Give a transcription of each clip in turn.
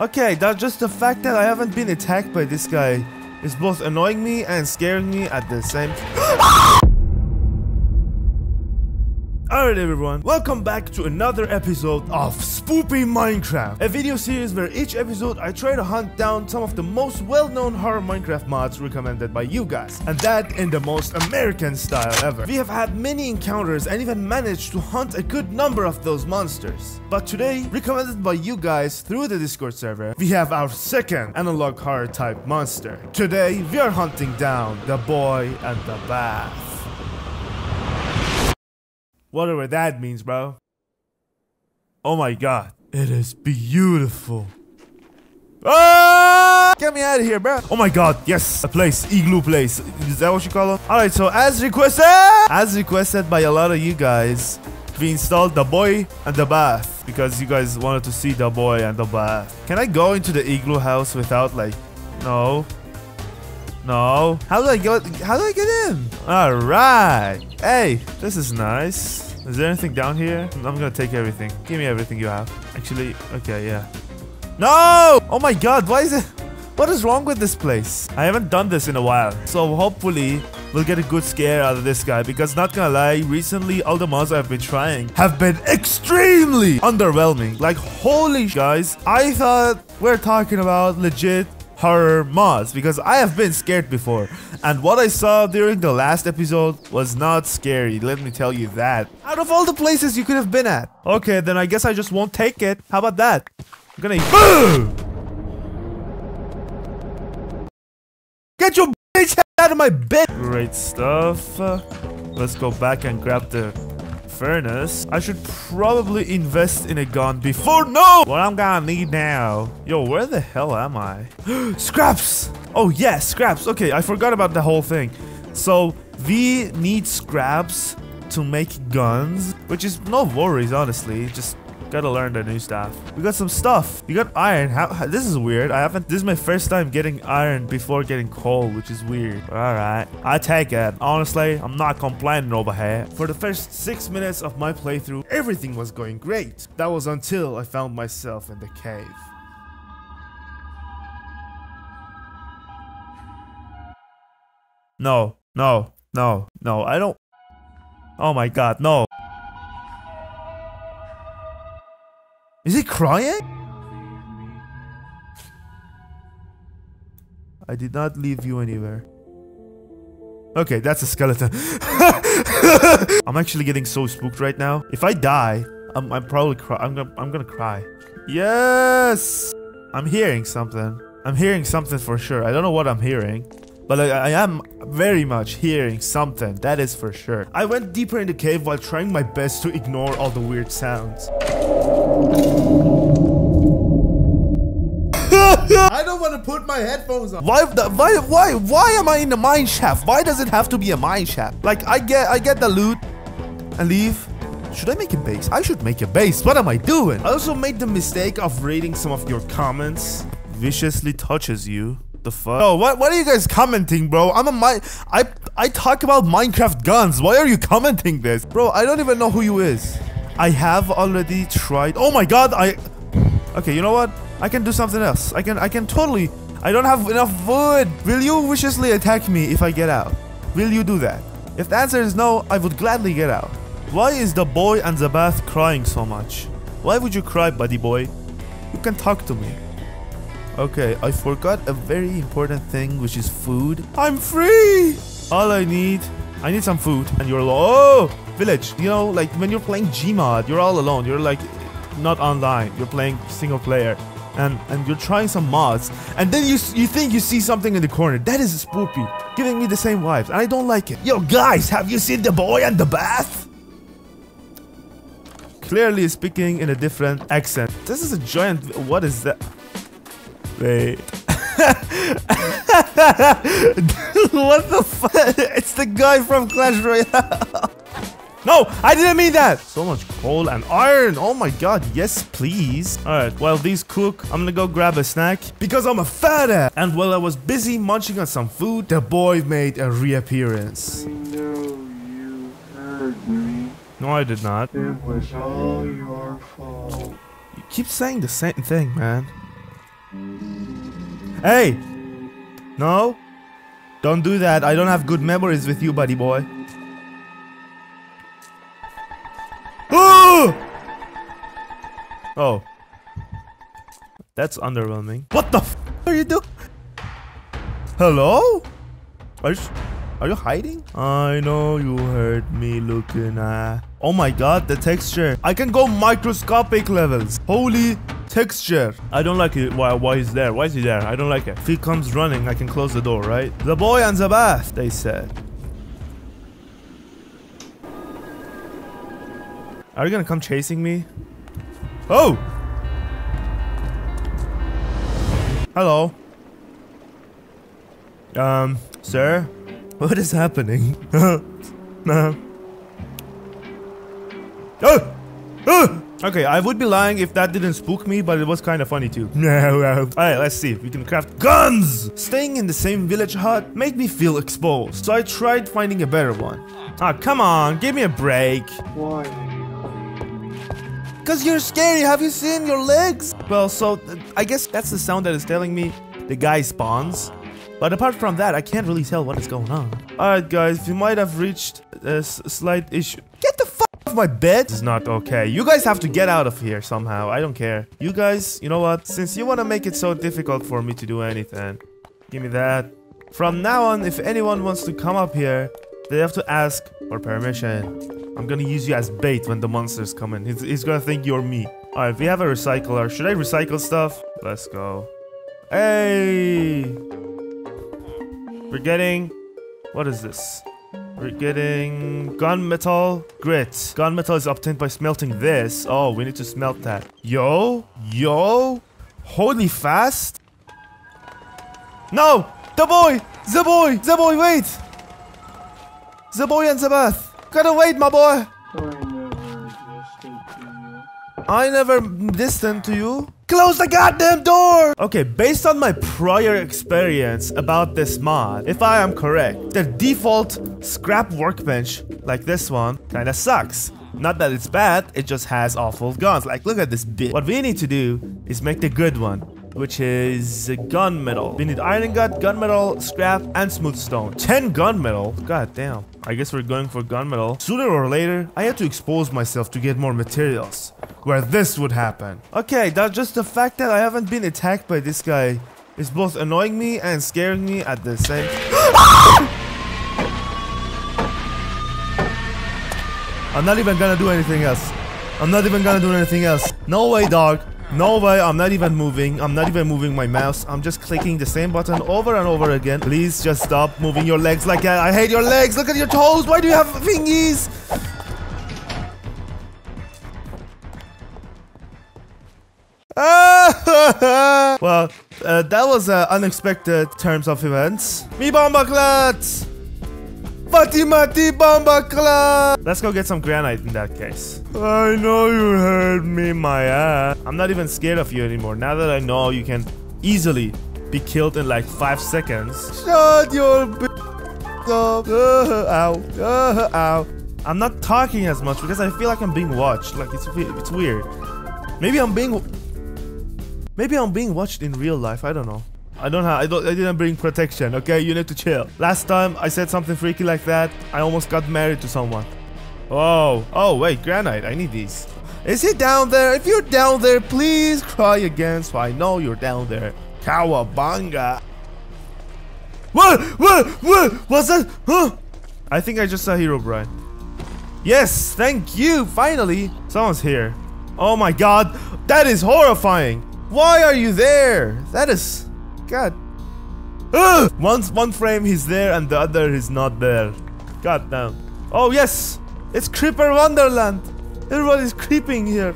Okay, that's just the fact that I haven't been attacked by this guy is both annoying me and scaring me at the same Alright everyone, welcome back to another episode of Spoopy Minecraft, a video series where each episode I try to hunt down some of the most well-known horror Minecraft mods recommended by you guys, and that in the most American style ever. We have had many encounters and even managed to hunt a good number of those monsters. But today, recommended by you guys through the Discord server, we have our second analog horror type monster. Today, we are hunting down the boy and the bath. Whatever that means, bro. Oh my god. It is beautiful. Ah! Get me out of here, bro. Oh my god, yes. A place. Igloo place. Is that what you call them? Alright, so as requested, as requested by a lot of you guys, we installed the boy and the bath. Because you guys wanted to see the boy and the bath. Can I go into the igloo house without like... No. No. How do I get how do I get in? Alright. Hey, this is nice. Is there anything down here? I'm gonna take everything. Give me everything you have. Actually, okay, yeah. No! Oh my god, why is it? What is wrong with this place? I haven't done this in a while. So hopefully we'll get a good scare out of this guy because not gonna lie, recently all the mods I've been trying have been extremely underwhelming. Like holy guys, I thought we're talking about legit horror mods because I have been scared before. And what I saw during the last episode was not scary, let me tell you that. Out of all the places you could have been at. Okay, then I guess I just won't take it. How about that? I'm gonna BOOM! Get your bitch out of my bed! Great stuff. Let's go back and grab the I should probably invest in a gun before- No! What I'm gonna need now. Yo, where the hell am I? scraps! Oh, yes, yeah, scraps. Okay, I forgot about the whole thing. So, we need scraps to make guns, which is no worries, honestly. Just Gotta learn the new stuff. We got some stuff. We got iron. How, how, this is weird. I haven't. This is my first time getting iron before getting coal, which is weird. All right, I take it. Honestly, I'm not complaining over here. For the first six minutes of my playthrough, everything was going great. That was until I found myself in the cave. No, no, no, no. I don't. Oh my god, no. Is he crying? I did not leave you anywhere. Okay, that's a skeleton. I'm actually getting so spooked right now. If I die, I'm, I'm probably cry. I'm gonna, I'm gonna cry. Yes! I'm hearing something. I'm hearing something for sure. I don't know what I'm hearing. But I, I, am very much hearing something, that is for sure. I went deeper in the cave while trying my best to ignore all the weird sounds. I don't want to put my headphones on. Why, the, why, why, why am I in the mine shaft? Why does it have to be a mine shaft? Like, I get, I get the loot and leave. Should I make a base? I should make a base. What am I doing? I also made the mistake of reading some of your comments. Viciously touches you. The fuck? Oh, what, what are you guys commenting, bro? I'm a mine. I, I talk about Minecraft guns. Why are you commenting this? Bro, I don't even know who you is. I have already tried. Oh my god, I... Okay, you know what? I can do something else. I can I can totally... I don't have enough wood. Will you viciously attack me if I get out? Will you do that? If the answer is no, I would gladly get out. Why is the boy and the bath crying so much? Why would you cry, buddy boy? You can talk to me. Okay, I forgot a very important thing, which is food. I'm free! All I need, I need some food. And you're low. Oh! Village. You know, like when you're playing Gmod, you're all alone. You're like not online. You're playing single player. And, and you're trying some mods, and then you you think you see something in the corner. That is spoopy, giving me the same vibes, and I don't like it. Yo, guys, have you seen the boy and the bath? Clearly speaking in a different accent. This is a giant. What is that? Wait. what the fuck? It's the guy from Clash Royale. No, I didn't mean that. So much coal and iron. Oh my god, yes, please. All right, while these cook, I'm gonna go grab a snack because I'm a fat ass. And while I was busy munching on some food, the boy made a reappearance. I know you heard me. No, I did not. It was all your fault. You keep saying the same thing, man. Hey! No? Don't do that. I don't have good memories with you, buddy boy. Oh. That's underwhelming. What the f are you doing? Hello? Are you, are you hiding? I know you heard me looking at. Oh my god, the texture. I can go microscopic levels. Holy texture. I don't like it. Why, why he's there? Why is he there? I don't like it. If he comes running, I can close the door, right? The boy and the bath, they said. Are you gonna come chasing me? Oh! Hello. Um, sir? What is happening? no. Oh! Oh! Okay, I would be lying if that didn't spook me, but it was kind of funny too. Alright, let's see if we can craft guns! Staying in the same village hut made me feel exposed, so I tried finding a better one. Ah, come on, give me a break. Why? Cause you're scary, have you seen your legs? Well, so, I guess that's the sound that is telling me the guy spawns. But apart from that, I can't really tell what is going on. Alright guys, we might have reached a slight issue. Get the fuck off my bed! This is not okay. You guys have to get out of here somehow, I don't care. You guys, you know what? Since you wanna make it so difficult for me to do anything, give me that. From now on, if anyone wants to come up here, they have to ask for permission. I'm gonna use you as bait when the monsters come in. He's, he's gonna think you're me. Alright, we have a recycler. Should I recycle stuff? Let's go. Hey! We're getting... What is this? We're getting gunmetal grit. Gunmetal is obtained by smelting this. Oh, we need to smelt that. Yo! Yo! Holy fast! No! The boy! The boy! The boy, wait! The boy and the bath! Gotta wait, my boy! I never. Distant to you. Close the goddamn door! Okay, based on my prior experience about this mod, if I am correct, the default scrap workbench, like this one, kinda sucks. Not that it's bad, it just has awful guns. Like, look at this bit. What we need to do is make the good one, which is gunmetal. We need iron gut, gunmetal, scrap, and smooth stone. 10 gunmetal? God damn. I guess we're going for gunmetal. Sooner or later, I had to expose myself to get more materials. Where this would happen. Okay, that just the fact that I haven't been attacked by this guy is both annoying me and scaring me at the same I'm not even gonna do anything else. I'm not even gonna do anything else. No way, dog. No way, I'm not even moving. I'm not even moving my mouse. I'm just clicking the same button over and over again. Please just stop moving your legs like that. I hate your legs. Look at your toes. Why do you have fingies? well, uh, that was uh, unexpected terms of events. Mi bombaklat! Fatimati bombaklat! Let's go get some granite in that case. I know you heard me, my ass. I'm not even scared of you anymore. Now that I know you can easily be killed in like 5 seconds. Shut your b up. Uh, ow. Uh, ow. I'm not talking as much because I feel like I'm being watched. Like it's it's weird. Maybe I'm being Maybe I'm being watched in real life. I don't know. I don't have. I don't. I didn't bring protection. Okay, you need to chill. Last time I said something freaky like that, I almost got married to someone. Oh. Oh wait, granite. I need these. Is he down there? If you're down there, please cry again, so I know you're down there. Cowabunga. What? What? What? What's that? Huh? I think I just saw Herobrine. Yes, thank you. Finally, someone's here. Oh my god, that is horrifying. Why are you there? That is, God. Ugh! One one frame he's there and the other is not there. God damn. Oh yes, it's Creeper Wonderland. Everybody's creeping here.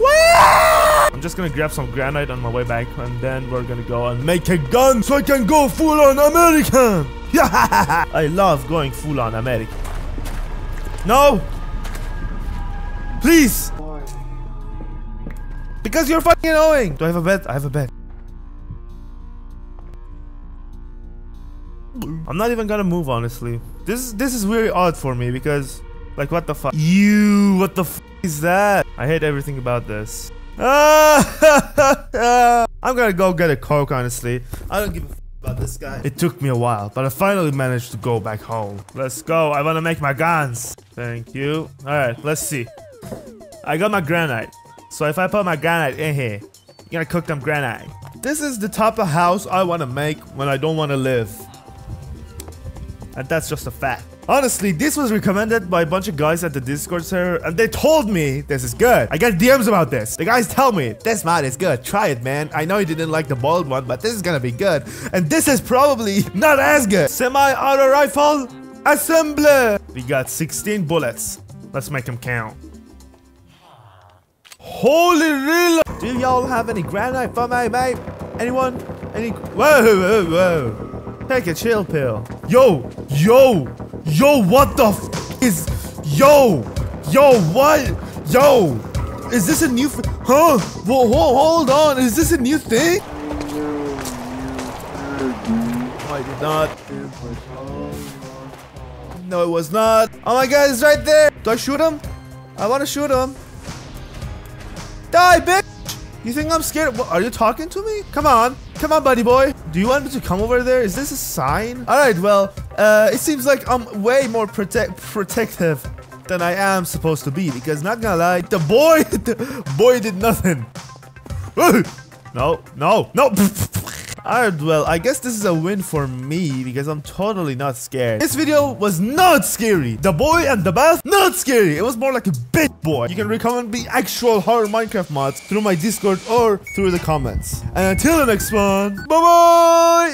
Wah! I'm just gonna grab some granite on my way back and then we're gonna go and make a gun so I can go full on American. I love going full on American. No! Please! Because you're fucking annoying! Do I have a bed? I have a bed. I'm not even gonna move honestly. This is this is very odd for me because like what the fuck? You what the f is that? I hate everything about this. I'm gonna go get a coke, honestly. I don't give a about this guy. It took me a while, but I finally managed to go back home. Let's go. I wanna make my guns. Thank you. Alright, let's see. I got my granite. So if I put my granite in here, you're gonna cook them granite. This is the type of house I wanna make when I don't wanna live. And that's just a fact. Honestly, this was recommended by a bunch of guys at the Discord server, and they told me this is good. I get DMs about this. The guys tell me, this mod is good. Try it, man. I know you didn't like the bald one, but this is gonna be good. And this is probably not as good. Semi-auto rifle assembly. We got 16 bullets. Let's make them count. Holy real. Do y'all have any granite for me, mate? Anyone? Any? Whoa, whoa, whoa. Take a chill pill. Yo, yo, yo, what the f is. Yo, yo, what? Yo, is this a new. Huh? Whoa, whoa, hold on. Is this a new thing? I did not. No, it was not. Oh my god, it's right there. Do I shoot him? I want to shoot him. Die, bitch! You think I'm scared? What, are you talking to me? Come on. Come on, buddy boy. Do you want me to come over there? Is this a sign? Alright, well, uh, it seems like I'm way more protect protective than I am supposed to be. Because not gonna lie, the boy, the boy did nothing. no, no, no. Alright, well, I guess this is a win for me because I'm totally not scared. This video was not scary. The boy and the bath, not scary. It was more like a bit boy. You can recommend me actual horror Minecraft mods through my Discord or through the comments. And until the next one, bye bye!